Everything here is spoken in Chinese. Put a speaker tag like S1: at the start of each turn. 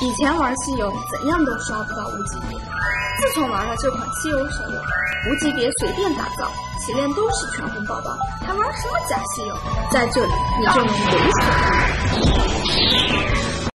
S1: 以前玩西游怎样都刷不到无级别，自从玩了这款西游手游，无级别随便打造，起练都是全红宝宝，还玩什么假西游？在这里你就能猥琐。